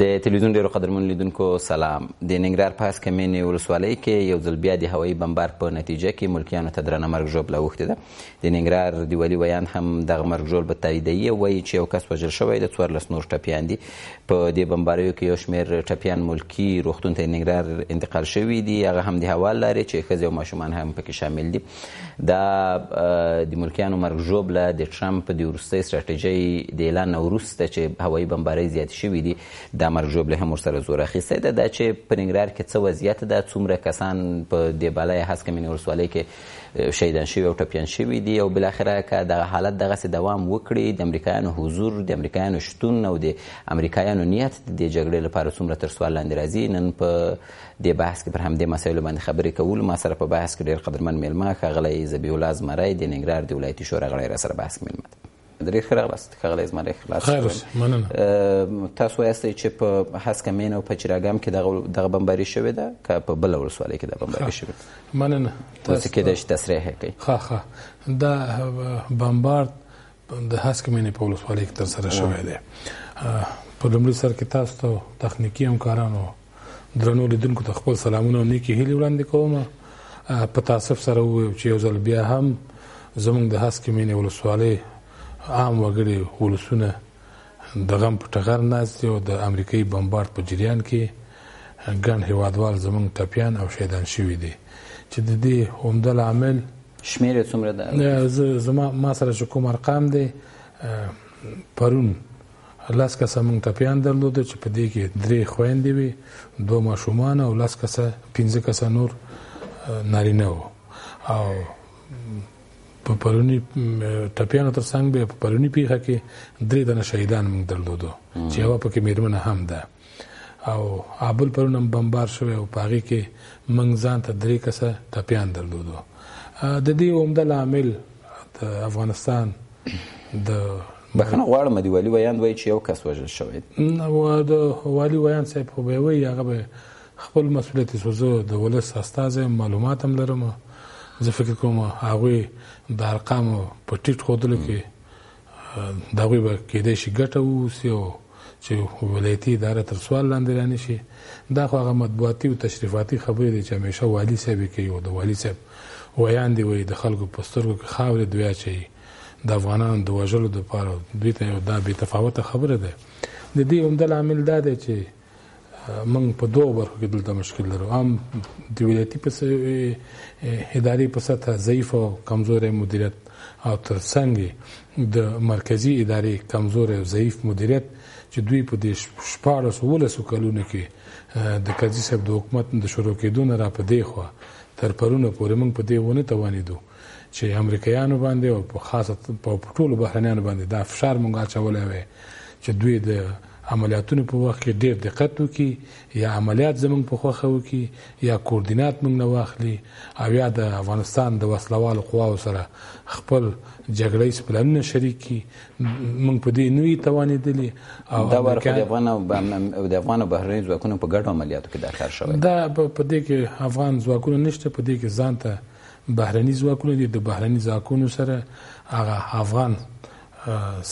د تلویزیون ډیرو قدرمن لیدونکو سلام د ننګرهار په هسکه مینې ولسوالۍ کې یو ځل بیا د هوایي بمبار په نتیجه کې ملکیانو ته درنه مرګ ژوبله اوښتې ده د ننګرهار د والي ویاند هم دغه مرګ ژوبل په تاییدوي او وایي چې یو کس وژل شوی د څوارلس نور ټپیان دي په دې بمباریو کې یو شمېر ټپیان ملکي روغتون ته ننګرهار انتقال شوي دي هغه هم د هوا لارې چې ښځې او ماشومان هم پکې شامل دي دا د ملکیانو مرګ ژوبله د ټرمپ د وروستۍ ستراتیژۍ د اعلان وروسته چې هوایي بمبارۍ زیاتې شوې دي دا مرګ ژوبله هم ورسره زور اخیستی ده دا چې په ننګرهار کې څه وضعیت ده څومره کسان په دې بالا یا هسکه مینې ولسوالۍ کې شهیدان شوي او ټپیان شوي دي او بالاخره که دغه حالت دغسې دوام وکړي د امریکایانو حضور د امریکایانو شتون او د امریکایانو نیت د دې جګړې لپاره څومره تر سوال لاندې راځي نن په دې بحث کې پر همدې مسایلو باندې خبرې کول ما سره په بحث کې ډېر قدرمن میلمه ښاغلی ذبیح الله زمری د ننګرهار د ولایتي شورا غړی را سره بحث کې میلمه درې ښه راغلاست ښاغلی زمری ښه لاس خیر اوسې مننه تاسو یاستئ چې په هسکه مین او په چراګام کې دغه دغه بمباري شوې ده که په بل ولسوالۍ کې د بمباري شوې ده مننه تاسو کې د تصریح کوي ها ها دا بمبارد د هسکه مین په ولسوالۍ کې تر سره شوې ده په لومړي سر کې تاسو ته تخنیکی همکارانو درنو لیدونکو ته خپل سلامونه او نیکی هیلې وړاندې کوم په تاسف سره ویم چې یو ځل بیا هم زموږ د هسکې مینې ولسوالۍ عام وګړي ولسونه د غم په ټغر ناست دي او د امریکایي بمبارد په جریان کې ګڼ هیوادوال زموږ ټپیان او شهیدان شوي دي چې د دې عمده لامل شمیر څومره ده زما ما سره چې کوم ارقام دي پرون لس کسه موږ ټپیان درلودل چې په دې کې درې خويندې وي دوه ماشومان او لس کسه پنځه کسه نور نارینه وو او په پرونی ټپیانو تر څنګ به په پرونی پیخه کې درې دنه شهیدان موږ درلودو چې هغه پکې میرمن هم ده او ابل پرون هم بمبار شوی او پاغي کې منګ ځان ته درې کسه ټپيان درلودو د دې عمده لامل د افغانستان د بخنه غواړم دی والی ویاند وای چې یو کس وژل شوی نو د والی ویاند صاحب خو به وی هغه به خپل مسولیت سوزو د ولس استاد معلومات هم لرم زه فکر کوم هغه د ارقام په ټیټ خودلو کې د هغوی به کېدای شي ګټه ووسي او چې ولایتي اداره تر سوال لاندې رانه شي دا خو هغه مطبوعاتي او تشریفاتي خبرې دي چې همیشه والي صاحب یې کوي او د والي صاحب ویاندې وایي د خلکو په سترګو کې خاورې دوی اچوي د افغانانو د وژلو دپاره دوی ته یو دا بې تفاوته خبره ده د دې عمده لامل دا دی چې موږ په دوه برخو کې دلته مشکل لرو هم د ولایتي په ادارې په سطح ضعیف او کمزورې مدیریت او ترڅنګ د مرکزی ادارې کمزورې او ضعیف مدیریت چې دوی په دې شپاړو سولسو کلونو کې د قاضي صاحب د حکومت د شروع کېدو نه را په دی خو تر پرونه پورې موږ په دې ونه توانېدو چې امریکایانو باندې او په خاصه په ټولو بهرنیانو باندې دا فشار مونږه چولای وي چې دوی د عملیاتونو په وخت کې ډیر دقت وکړي یا عملیات زمونږ په خوخه وکړي یا کوردینات مونږ نه واخلي او یا د افغانستان د وسلوالو قواو سره خپل جګړه یې پلانونه شریک کړي مونږ په دې نوې توانېدلې او دا ورکه د افغان او د افغان بهرنی ځواکونو په ګډو عملیاتو کې دا کار شوی دا په دې کې افغان ځواکونه نشته په دې کې ځان ته بهرني ځواکونه دي د بهرني ځواکونو سره هغه افغان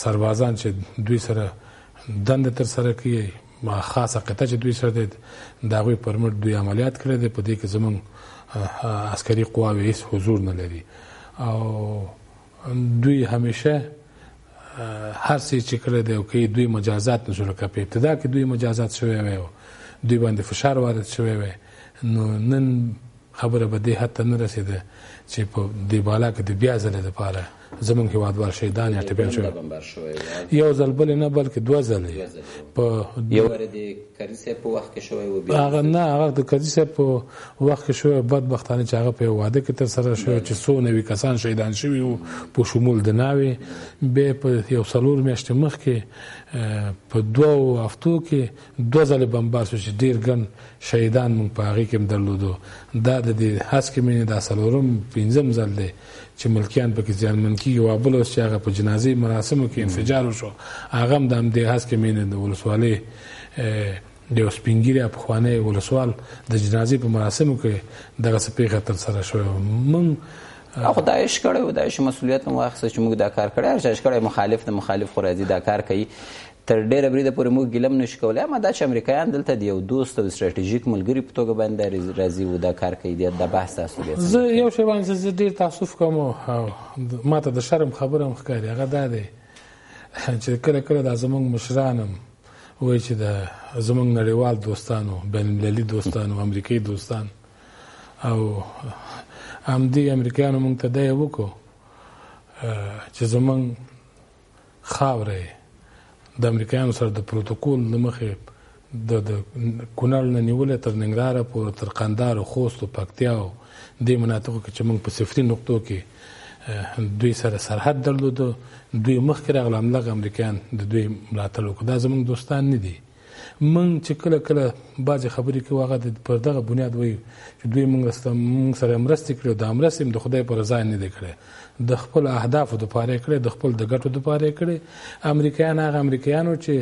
سربازان چې دوی سره دند تر سره کوي ما خاصه قطعه چې دوی سره د داغوی پرمټ دوی عملیات کړی دی په دې کې زمونږ عسکري قواوې هیڅ حضور نه لري او دوی همیشه هر څه چې کړی دی او که دوی مجازات نشو لکه په ابتدا کې دوی مجازات شوی وی دوی باندې فشار وارد شوی وی نو نن خبره به دې حتی نه رسیده چې په دې بالا کې د بیا ځل لپاره زمون هوادوال شهیدان یا ټپیان شوی یو ځل بل نه بلکې دوه ځلې په یو کرزي صاحب په وخت کې شوی و بیا هغه نه هغه د کرزي صاحب په وخت کې شوی بدبختانه چې هغه په واده کې تر سره شو چې څو نوي کسان شهیدان شوي وو په شمول د ناوي به په یو څلور میاشتې مخ کې په دوو هفتو کې دوه ځلې بمبار شو چې ډیر ګن شهیدان مونږ په هغه کې درلودو دا د دې هڅ کې مې دا څلورم پنځم ځل دی چې ملکیان پکې زیانمن کیږي او بل اوس چې هغه په جنازي مراسمو کې انفجار وشو هغه هم د همدې هڅ کې مینه د ولسوالۍ د سپینګیری افغاني ولسوال د جنازي په مراسمو کې دغه سپیخه تر سره شو مونږ خدای شکړې ودای شي مسولیت مو واخیست چې موږ دا کار کړی هر څه شکړې مخالف د مخالف خو راځي دا کار کوي تر ډېره بریده پورې موږ ګیله هم نشو کولی اما دا چې امریکایان دلته د یو دوست او ستراتیژیک ملګري په توګه باندې راځي او دا کار کوي دا بحث تاسو بیا زه یو شی باندې زه ډېر تاسف کوم ما ته د شرم خبره هم ښکاري هغه دا دی چې کله کله دا زمونږ مشران هم وایي چې دا زمونږ نړیوال دوستانو بین المللي دوستانو امریکایي دوستان او همدې امریکایانو مونږ ته دا یې وکړو چې زمونږ خاوره یې د امریکایانو سره د پروتوکول له مخې د د کونړ نه نیولې تر ننګرهاره پورې تر قندهار او خوست او پکتیا او دې مناطقو کې چې موږ په صفري نقطو کې دوی سره سرحد درلود دوی مخکې راغله همدغه امریکایان د دوی ملاتړ وکړ دا زموږ دوستان نه دي موږ چې کله کله بعضې خبرې کوو هغه د پر دغه بنیاد وایو چې دوی موږ سره موږ سره مرستې کړې دا مرستې د خدای پر رضا نه دی کړې د خپل اهدافو د پاره کړې د خپل د ګټو د پاره کړې امریکایان هغه امریکایانو چې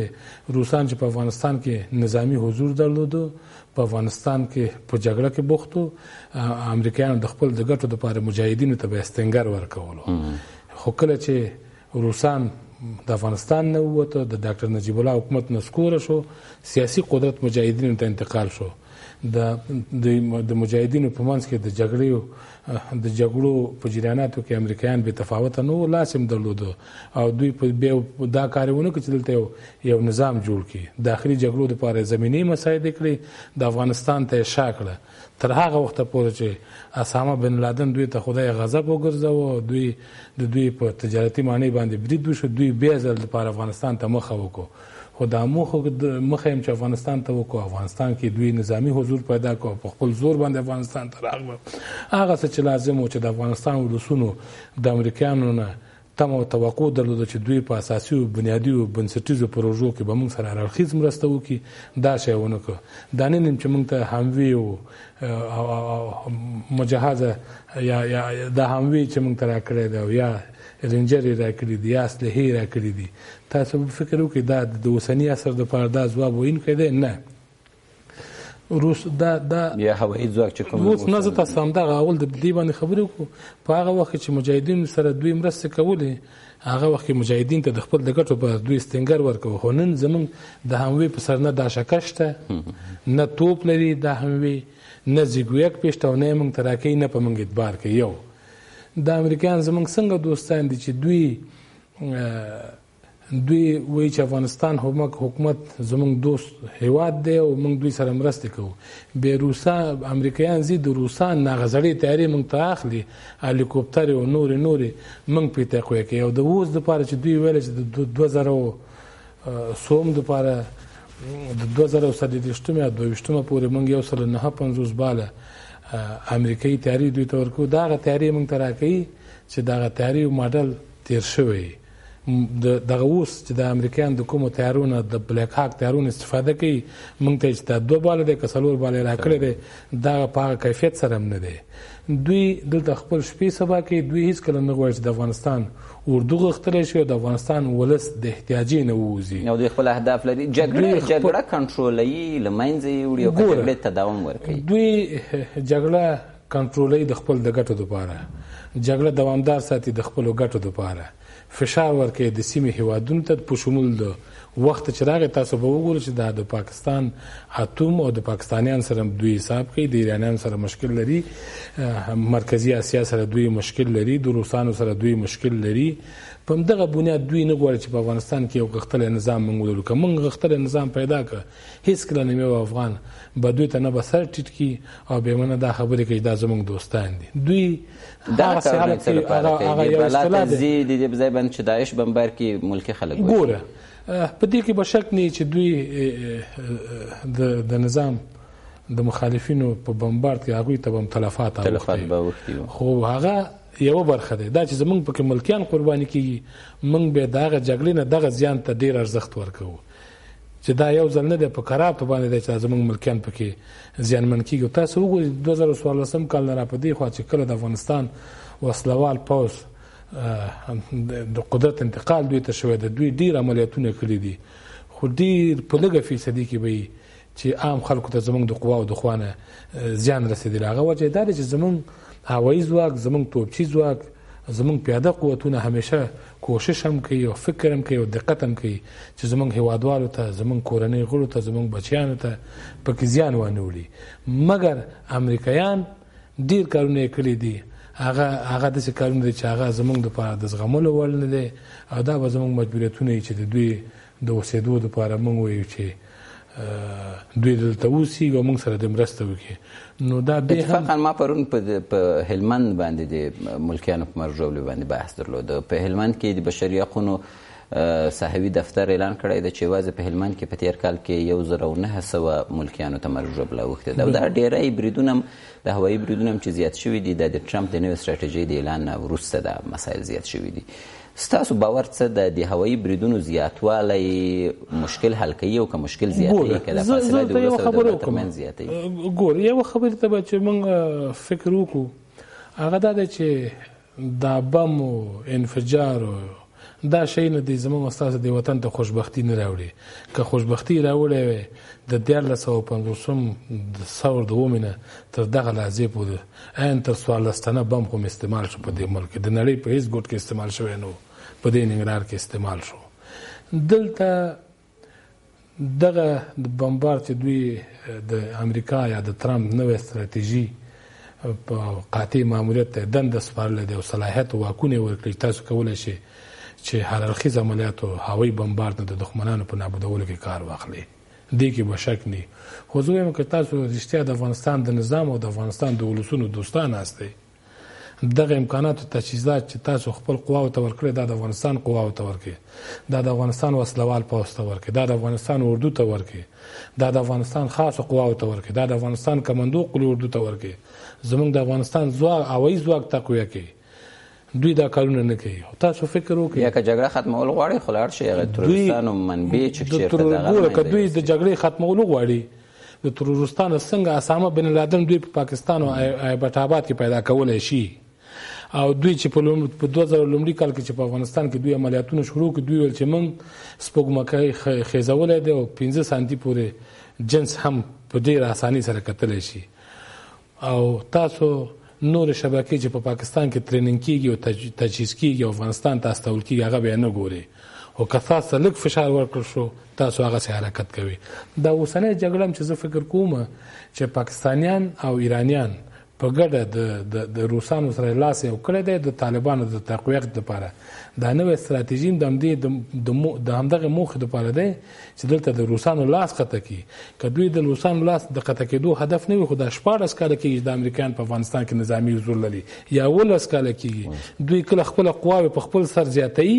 روسان چې په افغانستان کې نظامی حضور درلودو په افغانستان کې په جګړه کې بوختو امریکایان د خپل د ګټو د پاره مجاهدینو ته به استنګر ورکولو خو کله چې روسان د افغانستان نه ووته د ډاکټر نجیب الله حکومت نسکور شو سیاسي قدرت مجاهدینو ته انتقال شو د د مجاهدینو په منځ کې د جګړې د جګړو په جریاناتو کې امریکایان به تفاوت نه و لاسم درلود او دوی په دا کارونه کې دلته یو نظام جوړ کړي داخلي جګړو لپاره زميني مساعده کړې د افغانستان ته شاکړه تر هغه وخته پورې چې اسامه بن لادن دوی ته خدای غضب وګرځوه او دوی د دوی په تجارتي ماڼۍ باندې برید وشو، دوی بیا ځل لپاره افغانستان ته مخه وکړو، خو دا موخه مخه هم چې افغانستان ته وکړو، افغانستان کې دوی نظامي حضور پیدا کړ او په خپل زور باندې افغانستان ته راغلل، هغه څه چې لازم و چې د افغانستان ولسونو د امریکایانو نه تمه او توقع درلوده چې دوی په اساسي او بنیادي او بنسټیزو پروژو کې به موږ سره هر اړخیز مرسته وکړي، دا شی ونه کړ. دا نه نیم چې موږ ته هموی او مجهزه یا یا دا هموی چې موږ ته راکړی دی او یا رینجر یې راکړي دي یا اسلحې یې راکړي دي، تاسو فکر وکړئ دا د اوسني عصر لپاره دا ځواب ویونکی دی؟ نه. روس دا دا یا هوایي ځواک چې کوم روس نه زه تاسو هم دا اول د دې باندې خبرې وکړو په هغه وخت چې مجاهدین سره دوی مرسته کولې هغه وخت مجاهدین ته د خپل د ګټو په دوی ستنګر ورکو خو نن زمون د هموی په سر نه دا شکشته نه توپ لري دا هموی نه زیګویک پښته نه موږ تراکې نه په موږ اعتبار کوي یو د امریکایان زمونږ څنګه دوستان دي چې دوی دوی وایي چې افغانستان همک حکومت زمونږ دوست هیواد دی او موږ دوی سره مرسته کوو به روسا امریکایان زی د روسا ناغزړې تیارې موږ ته اخلي هلیکوپټر او نور نور موږ په تقوی کې او د اوس د پاره چې دوی ویل چې د 2000 سوم د پاره د 2000 سره د شتمه 22مه پورې موږ یو سره نه 50 بالا امریکایي تیارې دوی تورکو دا غ تیارې موږ تراکې چې دا غ تیارې ماډل تیر شوی د دغه اوس چې د امریکایان د کومو طیارو نه د بلیک هاک طیارو نه استفاده کوي موږ ته چې دا دوه باله دی که څلور باله راکړی دی دا په هغه کیفیت سره هم نه دی دوی دلته خپل شپې سبا کوي دوی هیڅ کله نه غواړي چې د افغانستان اردو غختلی شي او د افغانستان ولس د احتیاجي نه ووځي او دوی خپل اهداف لري جګړه جګړه کنټرولوي له منځه یې وړي او جګړې ته دوام ورکوي دوی جګړه کنټرولوي د خپل د ګټو لپاره جګړه دوامدار ساتي د خپلو ګټو لپاره فشار ورکوي د سیمې هیوادونو ته په شمول د وخت چې راغی تاسو به وګورئ چې دا د پاکستان اتوم او د پاکستانیان سره دوی حساب کوي د ایرانیان سره مشکل لري مرکزی اسیا سره دوی مشکل لري د روسانو سره دوی مشکل لري په دغه بنیاد دوی نه غواړي چې په افغانستان کې یو غختل نظام موږ ولرو که موږ غختل نظام پیدا کړ هیڅکله نه یو افغان به دوی ته نه به سر ټیټ کی او به منه دا خبرې کوي دا زمونږ دوستان دي دوی دا کارونه څه لپاره کوي د بلا تنزي د دې په ځای باندې چې داعش بمبار کی ملکی خلک ګوره په دې کې به شک نه چې دوی د نظام د مخالفینو په بمبارد کې هغه ته هم تلفات اوښتي خو هغه یو برخه ده دا چې زمونږ په ملکیان قرباني کیږي مونږ به داغه جګړې نه دغه زیان ته ډیر ارزښت ورکوو چې دا یو ځل نه دی په کراتو باندې دی چې زمونږ ملکیان پکې زیانمن کیږي تاسو وګورئ 2014 کال نه را په دې خوا چې کله د افغانستان وسلوال پوز د قدرت انتقال دوی ته شوی د دوی ډیر عملیاتونه کړی دي خو ډیر په لږه فیصدي کې به چې عام خلکو ته زمونږ د قواو د خوانه زیان رسیدلی هغه وجه یې دا ده چې زمونږ هوایي ځواک زمونږ توپچي ځواک زمونږ پیاده قوتونه همیشه کوشش هم کوي او فکر هم کوي او دقت هم کوي چې زمونږ هیوادوالو ته زمونږ کورنۍ غړو ته زمونږ بچیانو ته پکې زیان وانه وړي مګر امریکایان ډیر کارونه یې کړي دي هغه هغه د کارونه دي چې هغه زمونږ د پاره د زغملو وړ نه دي او دا به زمونږ مجبوریتونه چې د دوی د اوسېدو لپاره موږ وایو چې دوی دلته اوسېږي او موږ سره د مرسته وکړي نو دا به اتفاقا ما پرون په هلمند باندې د ملکیانو په مرجوړولو باندې بحث درلود په هلمند کې د بشري حقوقو صحوي دفتر اعلان کړی دی چې واځي په هلمند کې په تیر کال کې یو زر او نه سوه ملکیانو ته مرګ ژوبله وخته دا د ډیری بریدونه د هوایي بریدونه چې زیات شوی دی د ټرمپ د نوې ستراتیژۍ د اعلان وروسته دا مسایل زیات شوی دی ستاسو باور څه ده د هوایی بریدونو زیاتوالی مشکل حل کوي او که مشکل زیاتوي که دا فاصله د ولس او دولت ترمنځ زیاتوي ګور یو خبرې ته به چې موږ فکر وکړو هغه دا دی چې دا بم او انفجار او دا شی نه دی زموږ استاد دی وطن ته خوشبختی نه راوړي که خوشبختی راوړي وي د 1450 د ثور د ومنه تر دغه لحظه پورې ان تر څوارلس ټنه بم خو مې استعمال شو په دې ملک کې د نړۍ په هیڅ ګوټ کې استعمال شوی نه په دې ننګرهار کې استعمال شو دلته دغه د بمبار چې دوی د امریکا یا د ترامپ نوې ستراتیژي په قاطع ماموریت ته دند سپارل دی او صلاحیت واکونه ورکړي تاسو کولای شئ چې هر اړخیز عملیات او هوایي بمبارد د دښمنانو په نابودولو کې کار واخلي دې کې به شک نۀ خو زه وایم که تاسو رښتیا د افغانستان د نظام او د افغانستان د ولسونو دوستا ناست یئ دغه امکانات او تجهیزات چې تاسو خپل قواو ته ورکړی دا د افغانستان قواو ته ورکړي دا د افغانستان وسلوال پوځ ته ورکړي دا د افغانستان اردو ته ورکړي دا د افغانستان خاصو قواو ته ورکړي دا د افغانستان کمندو قلو اردو ته ورکړي زمونږ د افغانستان ځواک هوایي ځواک تقویه کړي دوی دا کارونه نه کوي او تاسو فکر وکړئ یا که جګړه ختمول غواړي خلاړ شي هغه ترورستان او منبع چې چیرته دا غواړي که دوی د جګړې ختمول غواړي د ترورستان څنګه اسامه بن لادن دوی په پا پاکستان او ایبټ آباد کې پیدا کولای شي او دوی چې په لوم په 2000 لومړي کال کې چې په افغانستان کې دوی عملیاتونه شروع کړ دوی ول چې موږ سپوږمکۍ خېزولای دی او 15 سانتي پورې جنس هم په ډیر اساني سره کتلی شي او تاسو نورې شبکې چې په پاکستان کې تریننګ کیږي او تجهیز کیږي او افغانستان ته استول کیږي هغه بیا نه ګوري او که تاسو ته لږ فشار ورکړ شو تاسو هغه سي حرکت کوي دا اوسنۍ جګړه هم چې زه فکر کوم چې پاکستانیان او ایرانیان په ګډه د د د روسانو سره لاس یو کړی دی د طالبانو د تقویق لپاره دا نوې ستراتیژي د همدې د همدغه موخې لپاره دی چې دلته د روسانو لاس قطع کی که دوی د روسانو لاس د قطع کېدو هدف نه وي خو دا شپاړس کاله کېږي چې د امریکایان په افغانستان کې نظامي حضور لري یا اوولس کاله کېږي دوی کله خپله قواوې په خپل سر زیاتوي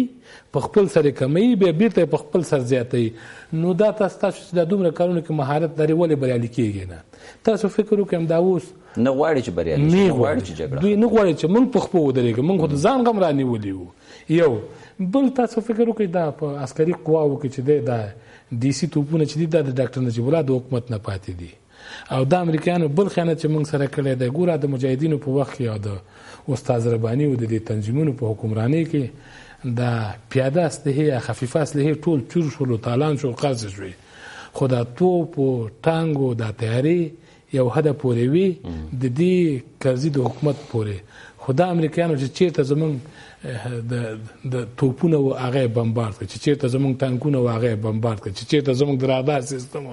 په خپل سر یې کموي بیا بیرته په خپل سر زیاتوي نو دا تاسو تاسو چې دا دومره کارونه کې مهارت لري ولې بریالي کېږي نه تاسو فکر وکړئ همدا اوس نه غواړي چې بریالي شي نه غواړي چې جګړه دوی نه غواړي چې موږ په خپل ودرېږو موږ خو ځان غم رانیولي وو یو بل تاسو فکر وکړئ دا په عسکري قواو کې چې دی دا دیسی توپونه چې دي دا د ډاکټر نجیب الله د حکومت نه پاتې دي او د امریکایانو بل خیانت چې موږ سره کړی دی ګوره د مجاهدینو په وخت کې او د استاد رباني او د دې تنظیمونو په حکمرانۍ کې د پیاده اسلحې یا خفیفه اسلحې ټول چور شول تالان شو قرض شوې خو دا توپ او ټانګ او دا تیارې یو حده پورې وي د دې کرزي د حکومت پورې خو دا امریکایانو چې چیرته زمونږ د د توپونه او هغه بمبارد کړ چې چیرته زمونږ ټانکونه او هغه بمبارد کړ چې چیرته زمونږ د رادار سیستم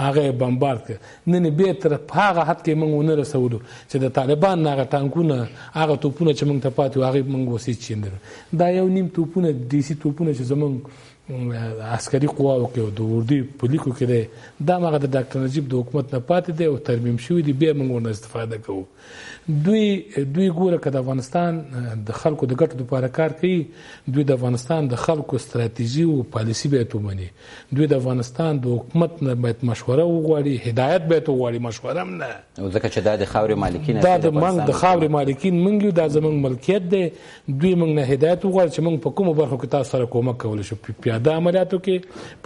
هغه بمبارد کړ نن به تر هغه حد کې مونږ ونه رسولو چې د طالبان هغه ټانکونه هغه توپونه چې مونږ ته پاتې هغه مونږ وسې چیندل دا یو نیم توپونه دیسی توپونه چې زمونږ عسکري قواو کې او د اردو په لیکو کې دی دا مغه د ډاکټر نجیب د حکومت نه پاتې دی او ترمیم شوی دی بیا موږ نه استفاده کوو دوی دوی ګوره که د افغانستان د خلکو د ګټو لپاره کار کوي دوی د افغانستان د خلکو ستراتیژي او پالیسی به تومني دوی د افغانستان د حکومت نه باید مشوره وغواړي هدایت به ته وغواړي مشوره هم نه ځکه چې دا د خاورې مالکین دا د منګ د خاورې مالکین منګ دا زمونږ ملکیت دی دوی موږ نه هدایت وغواړي چې موږ په کومو برخو کې تاسو سره کومک کولی شو په پیاده عملیاتو کې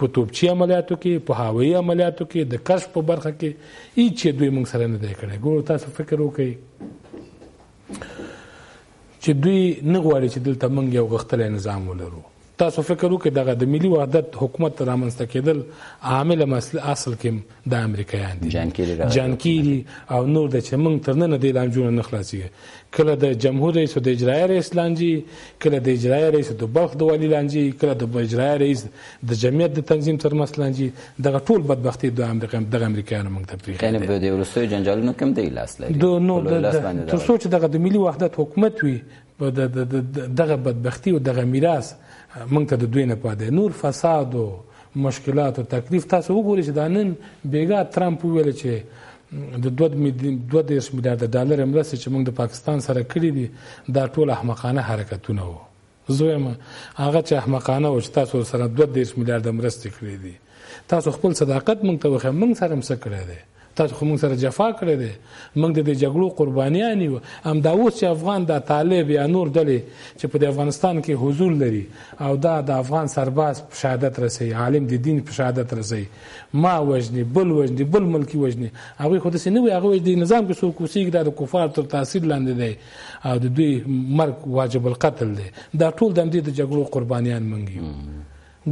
په توپچي عملیاتو کې په هوایي عملیاتو کې د کشف په برخه کې هیڅ چې دوی موږ سره نه دی کړی ګورو تاسو فکر وکړئ چې دوی نه غواړي چې دلته موږ یو غښتلی نظام ولرو تاسو فکر وکړئ دغه د ملي وحدت حکومت رامنځته کېدل عامل مسله اصل کې د امریکایان دي جانکيري او نور د چې موږ تر نن دې لامجونه نه خلاصي کله د جمهور رئیس او د اجرایي رئیس لانجي کله د اجرایي رئیس د بلخ د والي لانجي کله د اجرایي رئیس د جمعیت د تنظیم تر مس لانجي دغه ټول بدبختی د امریکا د امریکایانو موږ ته پریږدي یعنی به د روسي جنجالونو کوم دی لاس لري نو تر څو چې دغه د ملي وحدت حکومت وي نو د دغه بدبختی او دغه میراث موږ ته د دوی نه پاتې نور فساد او مشکلات او تکلیف تاسو وګورئ چې دا نن بیګا ترامپ ویل چې د 2 میلیارډ ډالر مرستې چې موږ د پاکستان سره کړې دي دا ټول احمقانه حرکتونه وو زویم هغه چې احمقانه او چې تاسو سره 2 میلیارډ مرستې کړې دي تاسو خپل صداقت موږ ته وخه موږ سره هم څه کړی دی تاسو خو موږ سره جفا کړې ده موږ د دې جګړو قربانیان یو ام دا اوس چې افغان دا طالب یا نور ډلې چې په افغانستان کې حضور لري او دا د افغان سرباز په شهادت رسي عالم د دین په شهادت رسي ما وجني بل وجني بل ملکی وجني هغه خو د سینې وي هغه د نظام کې څوک وسیګ دا د کفار تر تاثیر لاندې دی او د دوی مرګ واجب القتل دی دا ټول د دې د جګړو قربانیان منګي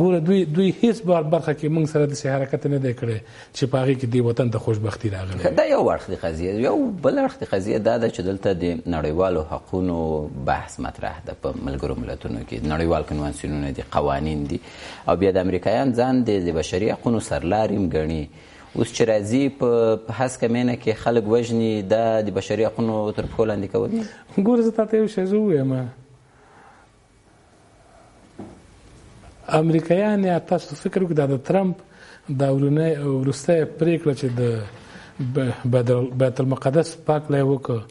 ګوره دوی دوی هیڅ بار برخه کې موږ سره د سي حرکت نه دی کړی چې په هغه کې دی وطن ته خوشبختی راغلی دا یو اړخ دی قضیه یو بل اړخ دی قضیه دا ده چې دلته د نړیوالو حقوقو بحث مطرح ده په ملګرو ملتونو کې نړیوال کنوانسیونونه دي قوانین دي او بیا د امریکایان ځان د بشري حقوقو سرلاریم ګڼي اوس چې راځي په هڅه کمینه کې خلک وژني دا د بشري حقوقو تر پښو لاندې کوي ګوره زه تاسو یو شی زه وایم امریکایان یا تاسو فکر وکړئ د ترامپ د ورونه ورسته پریکړه چې د بیت المقدس پاک لای وکړه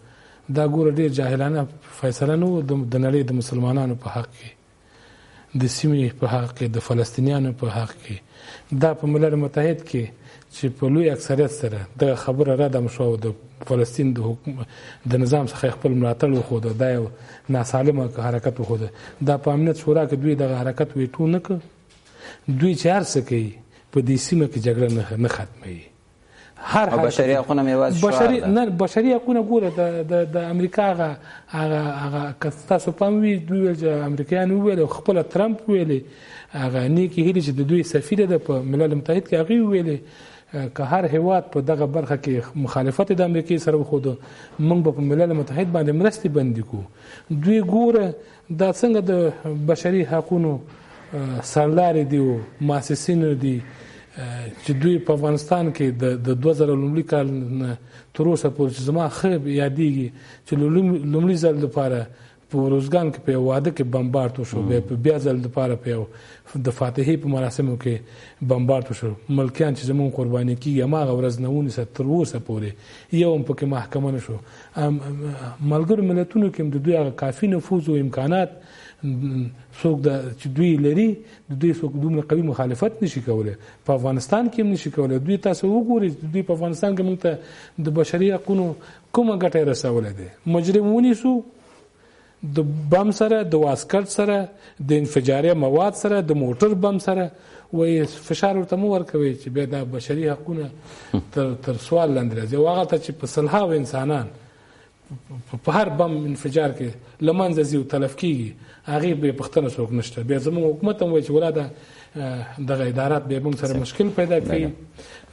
دا ګور ډیر جاهلانه فیصله نو د نړۍ د مسلمانانو په حق کې د سیمې په حق کې د فلسطینیانو په حق کې دا په ملل متحد کې چې په لوی اکثریت سره دغه خبره رد هم شوه او د فلسطین د حکم د نظام څخه خپل ملاتړ وښوده دا یو ناسالمه حرکت وښوده دا په امنیت شورا کې دوی دغه حرکت ویټو نه کړ دوی چې هر څه کوي په دې سیمه کې جګړه نه ختموي هر هر بشري حقوقونه میواز شو بشري نه بشري حقوقونه ګوره د د د امریکا هغه هغه هغه کستا سپم وی دوی ویل چې امریکایان ویل خپل ترامپ ویل هغه نیکی هلی چې د دوی سفیر ده په ملل متحد کې هغه ویل که هر هیواد په دغه برخه کې مخالفت د امریکای سره وخود موږ به په ملل متحد باندې مرستي بندي کو دوی ګوره دا څنګه د بشري حقونو سرلارې دي او مؤسسین دي چې دوی په افغانستان کې د 2000 لومړي کال نه تر اوسه پورې چې زما ښه یادېږي چې لومړي ځل لپاره په روزګان کې په واده کې بمبارد وشو بیا په بیا ځل لپاره په د فاتحې په مراسمو کې بمبارد وشو ملکیان چې زموږ قرباني کیږي ما غورز نه ونی ستر اوسه پورې یو هم پکې محکمه نشو ملګرو ملتونو کې د دوی هغه کافي نفوذ او امکانات څوک د چې دوی لري د دوی څوک دومره قوي مخالفت نشي کولای په افغانستان کې هم نشي کولای دوی تاسو وګورئ چې دوی په افغانستان کې موږ ته د بشري حقوقو کومه ګټه رسولې ده مجرم ونیسو د بم سره د واسکټ سره د انفجاري مواد سره د موټر بم سره وایي فشار ورته مو ورکوي چې بیا دا بشري حقونه تر تر سوال لاندې راځي او هغه ته چې په سلهاو انسانان په هر بم انفجار کې لمنځه ځي او تلف کیږي هغه به پښتنه څوک نشته بیا زموږ حکومت هم وایي چې ولاده دغه ادارات به موږ سره مشکل پیدا کړي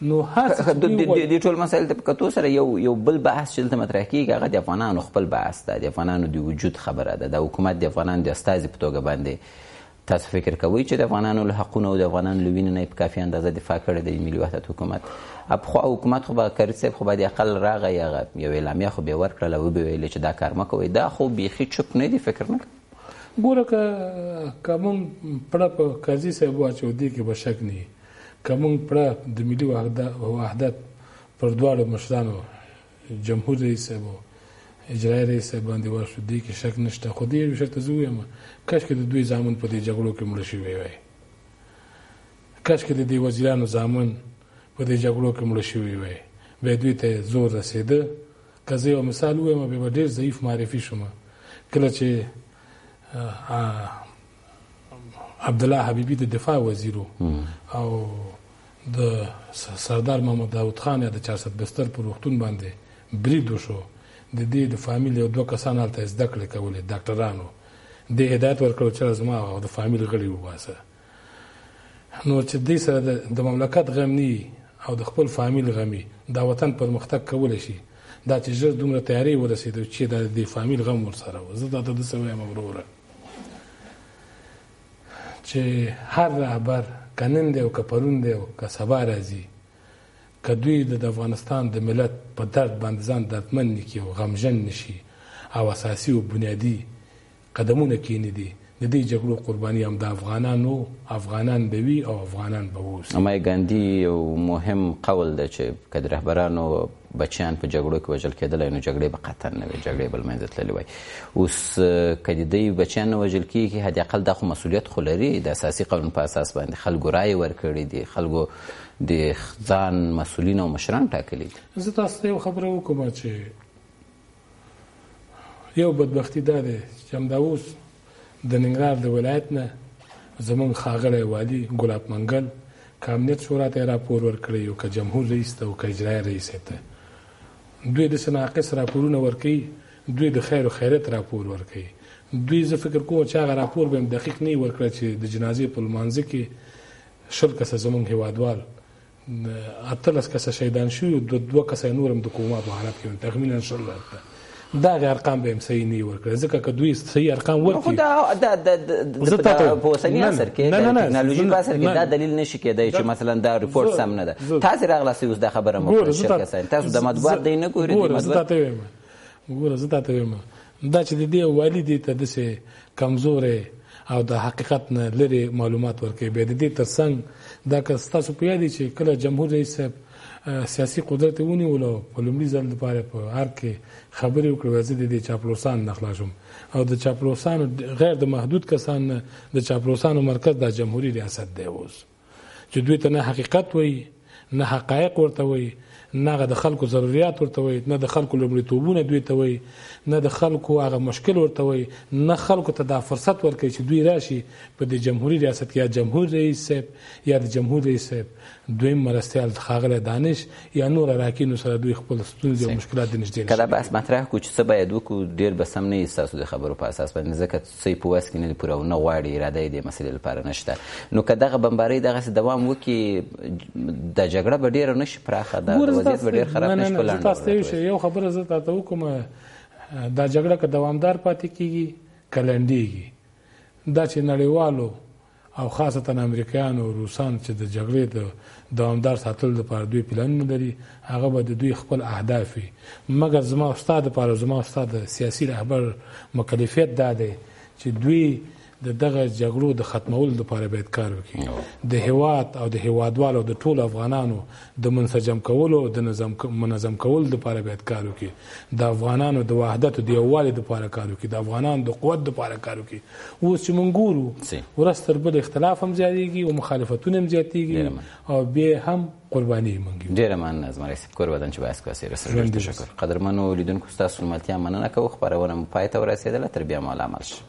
نو هڅه د دې ټول مسایل ته کتو سره یو یو بل بحث چې دلته مطرح کیږي هغه د افغانانو خپل بحث ده د افغانانو د وجود خبره ده د حکومت د افغانانو د استازي په توګه باندې تاسو فکر کوئ چې د افغانانو له حقونو او د افغانانو له وینې نه په کافي اندازه دفاع کړې دی ملي وحدت حکومت ابخو حکومت خو به کرد صاحب خو به د اقل راغی یو اعلامیه خو به ورکړله وبه ویل چې دا کار مکوئ دا خو بیخي چپ نه دی فکر نه کوي ګوره که کوم پړه په قاضي صاحب واچو دی کې به شک نه کوم پړه د ملي وحدت پر دواړو مشرانو جمهور رئیس صاحب اجرایي رئیس صاحب باندې واچو دی کې شک نشته خو دې یو شرط زوی ما کښ کې د دوی ځامن په دې جګړو کې مړ شي وي وي کښ کې د دې وزیرانو ځامن په دې جګړو کې مړ شي وي وي به دوی ته زور رسیده که زه یو مثال ووایم بیا به ډېر ضعیف معرفي شم کله چې عبدالله حبیبي د دفاع وزیر او د سردار محمد داود خان یا د چارسد بستر پر روغتون باندې برید وشو د دې د فامیل یو دوه کسان هلته زده کړې کولې ډاکټرانو د هدایت ورکړو چې زما او د فامیل غړي وباسه نور چې دوی سره د مملکت غم نه او د خپل فامیل غمي دا وطن پرمختګ کولی شي دا چې ژر دومره تیارې ورسېدو چې دا د فامیل غم ورسره و زه دا د دسه وایم وروره چې هر رهبر که نن دی او که پرون دی او که سبا راځي که دوی د افغانستان د ملت په درد باندې ځان دردمن نکي او غمژن نشي او اساسي او بنیادي قدمونه کېنې دې د دې جګړو قرباني همدا افغانان وو، افغانان به وي او افغانان به اوسي. مای ګاندي یو مهم قول ده چې که د رهبرانو بچیان په جګړو کې وژل کېدلای نو جګړې به قطعا نه وې، جګړې به له منځه تللې وای. اوس که د دوی بچیان نه وژل کېږي حد اقل دا خو مسولیت خو لري، د اساسي قانون په اساس باندې خلکو رایې ورکړې دي، خلکو د ځان مسولین او مشران ټاکلي دي. زه تاسو ته یوه خبره وکړم چې. یو بدبختی دا دی چې همدا اوس د ننګرهار د ولایت نه زمونږ ښاغلی والي ګلاب منګل که امنیت شورا ته راپور ورکړی او که جمهور رئیس ته او که اجرایه رئیس ته دوی داسې ناقص راپورونه ورکوي دوی د خیر و خیرت راپور ورکوي دوی زه فکر کوم چې هغه راپور به دقیق نه ورکړه چې د جنازې په لمانځه کې شل کسه زمونږ هیوادوال اتلس کسه شهیدان شوي دو دوه کسه نور هم د کوما په حالت کې تخمینا شل ورته دا غي ارقام به هم صحیح نه ورکړي ځکه که دوی صحیح ارقام ورکړي خو دا د د په اوسنی عصر کې د ټکنالوژي په عصر کې دا دلیل نشي کېدای چې مثلا دا ریپورت سم نه ده تاسو راغلا سي اوس دا خبره مو کړې تاسو د مطبوعات دی نه ګوري د مطبوعات ګوره زه تاسو وایم دا چې د دې والي دې ته داسې کمزوری او د حقیقت نه لرې معلومات ورکوي بیا د دې ترڅنګ دا که ستاسو په یاد چې کله جمهور رئیس صاحب سیاسي قدرت ونیول او په لومړي ځل لپاره په ارګ کې خبرې وکړې وایي زه د دې چاپلوسان نه خلاص شوم او د چاپلوسانو غیر د محدود کسان د چاپلوسانو مرکز د جمهوریت ریاست دی اوس چې دوی ته نه حقیقت وایي نه حقایق ورته وایي نه هغه د خلکو ضرورت ورته وایي نه د خلکو لومړیتوبونه دوی ته وایي نه د خلکو هغه مشکل ورته وایي نه خلکو ته دا فرصت ورکوي چې دوی راشي په د جمهوریت ریاست یا جمهور رئیس صاحب یا د جمهور رئیس صاحب دویم مرستیال خاغله دانش یا نور راکینو سره دوی خپل ستونزې او مشکلات د نږدې کله بحث مطرح کو چې څه باید وکړو ډیر به سم نه ایستاسو د خبرو په اساس باندې ځکه څه یې په وس کې نه دي پوره او نه غواړي اراده یې دې مسلې لپاره نشته نو که دغه بمبارۍ دغسې دوام وکړي دا جګړه به ډېره نه شي پراخه دا وضعیت به ډېر خراب نه شي په لنډه تاسو ته یو شی یو خبره زه تا ته وکړم دا جګړه که دوامدار پاتې کیږي که لنډیږي دا چې نړیوالو او خاصتاً امریکایان او روسان چې د جګړې د دوامدار ساتلو لپاره دوی پلانونه لري، هغه به د دوی خپل اهداف وي، مګر زما او ستا لپاره او زما او ستا د سیاسي رهبر مکلفیت دا دی چې دوی د دغه جګړو د ختمولو لپاره باید کار وکړي، د هېواد او د هېوادوالو او د ټولو افغانانو د منسجم کولو او د منظم کولو دپاره باید کار وکړي، د افغانانو د وحدت او د یووالي دپاره کار وکړي، د افغانانو د قوت دپاره کار وکړي، اوس چې موږ ګورو ورځ تر بلې اختلاف هم زیاتیږي او مخالفتونه هم زیاتیږي او بیا هم قرباني موږ یو. ډېره مننه زمری صاحب کور ودان چې بحث کو اسیر سره ډېر تشکر. قدرمنو لیدونکو ستاسو ملتیا مننه کوو خپرونه مو پای ته ورسېدله تر بیا مو الله مل شه.